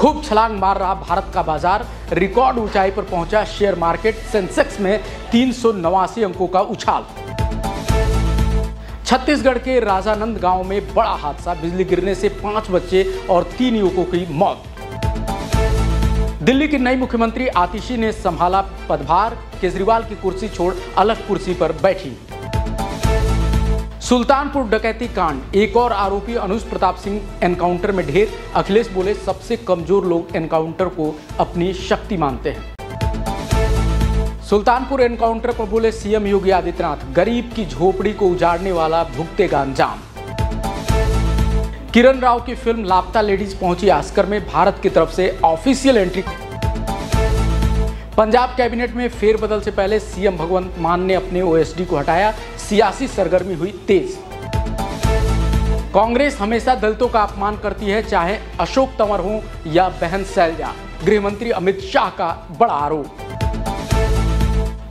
खूब छलांग मार रहा भारत का बाज़ार। रिकॉर्ड ऊंचाई पर पहुँचा शेयर मार्केट सेंसेक्स में तीन सौ नवासी अंकों का उछाल। छत्तीसगढ़ के राजानंद गाँव में बड़ा हादसा। बिजली गिरने से पाँच बच्चे और तीन युवकों की मौत। दिल्ली की नई मुख्यमंत्री आतिशी ने संभाला पदभार। केजरीवाल की कुर्सी छोड़ अलग कुर्सी पर बैठी। सुल्तानपुर डकैती कांड। एक और आरोपी अनुज प्रताप सिंह एनकाउंटर में ढेर। अखिलेश बोले, सबसे कमज़ोर लोग एनकाउंटर को अपनी शक्ति मानते हैं। सुल्तानपुर एनकाउंटर पर बोले, सीएम योगी आदित्यनाथ, गरीब की झोपड़ी को उजाड़ने वाला भुगतेगा अंजाम। किरण राव की फ़िल्म लापता लेडीज़ पहुँची आस्कर में, भारत की तरफ़ से ऑफिशियल एंट्री। पंजाब कैबिनेट में फेरबदल से पहले सीएम भगवंत मान ने अपने ओएसडी को हटाया। सियासी सरगर्मी हुई तेज। कांग्रेस हमेशा दलितों का अपमान करती है, चाहे अशोक तंवर हो या बहन शैलजा गृहमंत्री अमित शाह का बड़ा आरोप।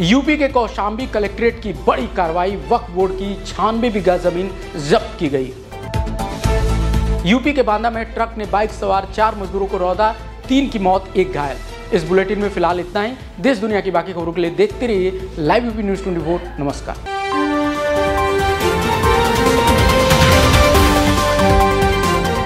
यूपी के कौशाम्बी कलेक्ट्रेट की बड़ी कार्रवाई, वक्फ बोर्ड की छानबे बीघा ज़मीन जब्त की गई। यूपी के बांदा में ट्रक ने बाइक सवार चार मजदूरों को रौदा, तीन की मौत, एक घायल। इस बुलेटिन में फ़िलहाल इतना ही। देश दुनिया की बाकी खबरों के लिए देखते रहिए लाइव यूपी न्यूज़ ट्वेंटी नमस्कार।